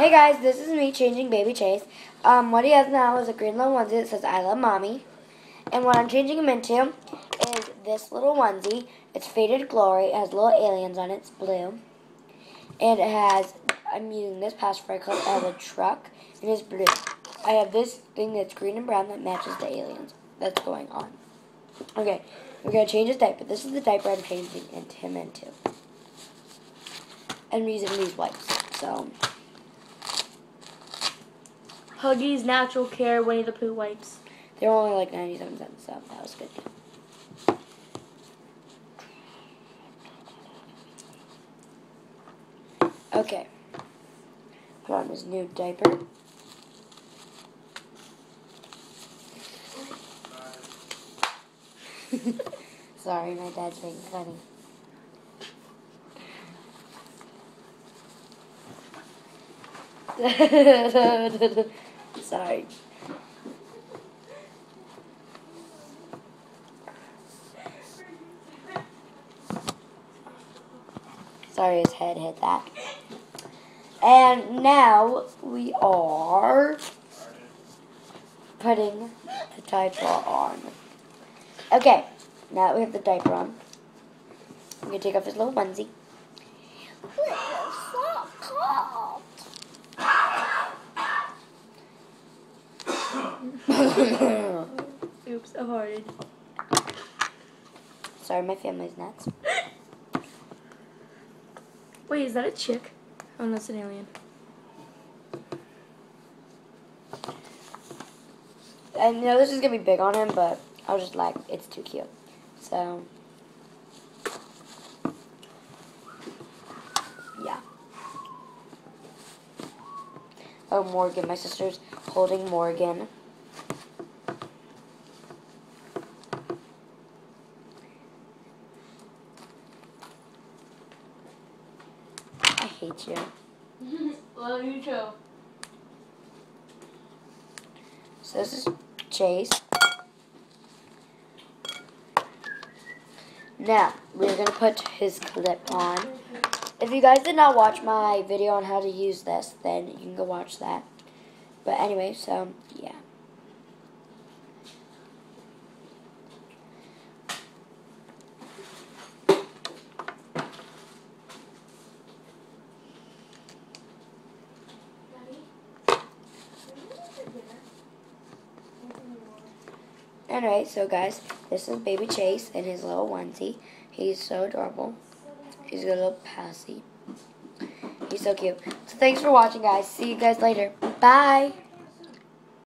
Hey guys, this is me changing Baby Chase. Um, what he has now is a green little onesie that says I love mommy. And what I'm changing him into is this little onesie. It's Faded Glory. It has little aliens on it. It's blue. And it has, I'm using this passport color. It has a truck and it's blue. I have this thing that's green and brown that matches the aliens that's going on. Okay, we're going to change his diaper. This is the diaper I'm changing him into. I'm using these wipes. So, Huggies Natural Care Winnie the Pooh wipes. they're only like 97 cents, so that was good. Okay. Put on his new diaper. Sorry, my dad's being funny. Sorry. Sorry, his head hit that. And now we are putting the diaper on. Okay, now we have the diaper on, I'm going to take off his little onesie. Oops, I farted. Sorry, my family's nuts. Wait, is that a chick? Oh, no, it's an alien. I know this is going to be big on him, but I was just like, it's too cute. So, yeah. Oh, Morgan. My sister's holding Morgan. I hate you. Love you too. So this is Chase. Now, we're going to put his clip on. If you guys did not watch my video on how to use this, then you can go watch that. But anyway, so, yeah. Anyway, so guys, this is baby Chase in his little onesie. He's so adorable. He's a little passy. He's so cute. So thanks for watching, guys. See you guys later. Bye.